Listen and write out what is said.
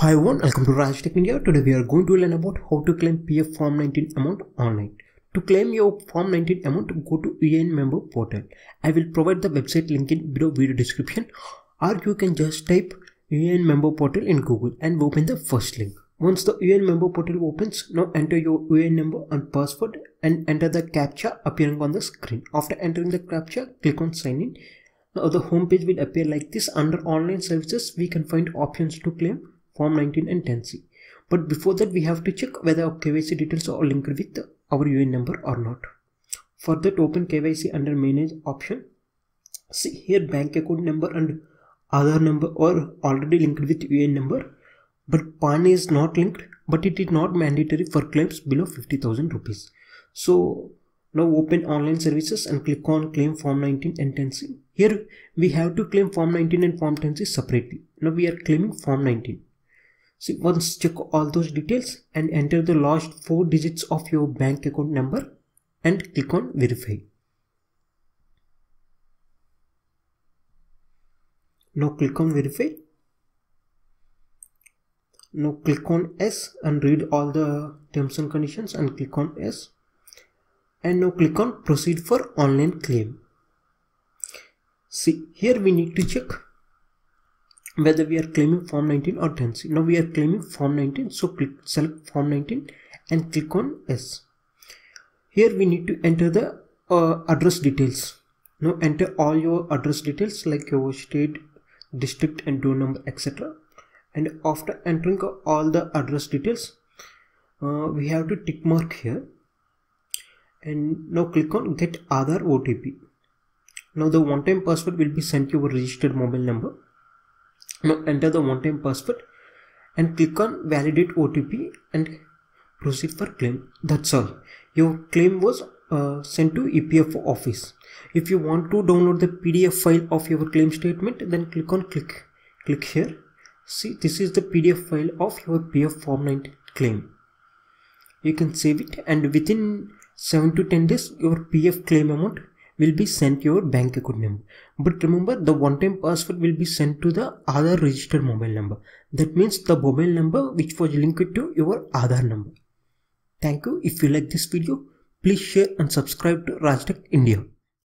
Hi everyone, welcome to Raj Tech India. Today we are going to learn about how to claim PF Form 19 amount online. To claim your Form 19 amount, go to UAN member portal. I will provide the website link in below video description or you can just type UAN member portal in Google and open the first link. Once the UAN member portal opens, now enter your UAN number and password and enter the CAPTCHA appearing on the screen. After entering the CAPTCHA, click on sign in. Now the home page will appear like this. Under online services, we can find options to claim Form 19 and 10C. But before that, we have to check whether our KYC details are linked with our UAN number or not. For that, open KYC under Manage option. See here, bank account number and Aadhaar number are already linked with UAN number, but PAN is not linked, but it is not mandatory for claims below 50,000 rupees. So now open online services and click on claim form 19 and 10c. Here we have to claim form 19 and form 10c separately. Now we are claiming form 19. So once check all those details and enter the last four digits of your bank account number and click on verify. Now click on verify. Now click on S and read all the terms and conditions and click on S. And now click on proceed for online claim. See here we need to check whether we are claiming form 19 or 10c now we are claiming form 19 so click select form 19 and click on s. Here we need to enter the uh, address details. Now enter all your address details like your state district and door number etc and after entering all the address details uh, we have to tick mark here. And now click on get Aadhaar OTP now the one-time password will be sent to your registered mobile number now enter the one-time password and click on validate OTP and proceed for claim. That's all. Your claim was uh, sent to EPF office. If you want to download the PDF file of your claim statement, then click on click. Click here. See, this is the PDF file of your PF Form 9 claim. You can save it and within 7 to 10 days, your PF claim amount will be sent your bank account number. But remember the one time password will be sent to the Aadhaar registered mobile number. That means the mobile number which was linked to your Aadhaar number. Thank you. If you like this video, please share and subscribe to Raj Tech India.